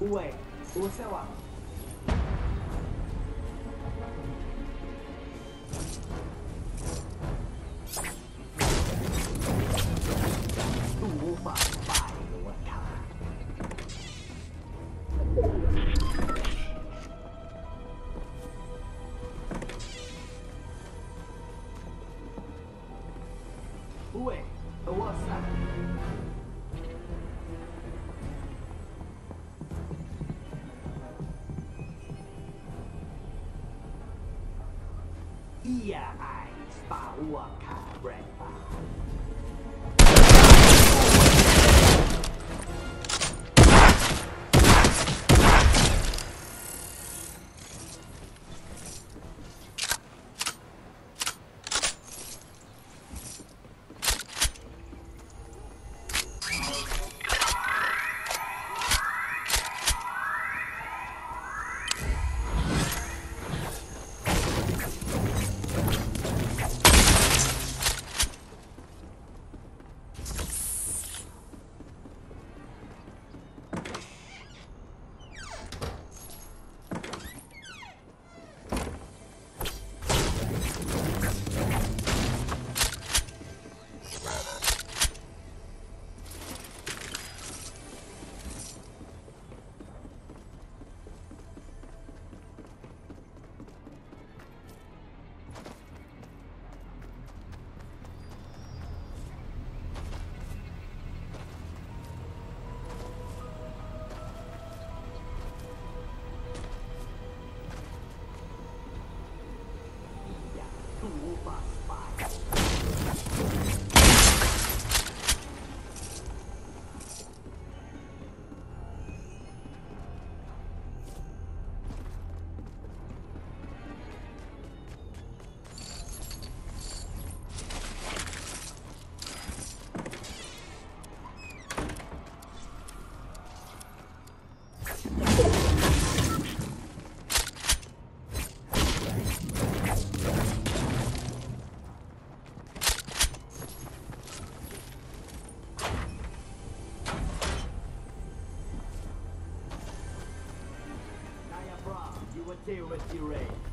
Ué, o sei lá. stay with the rain.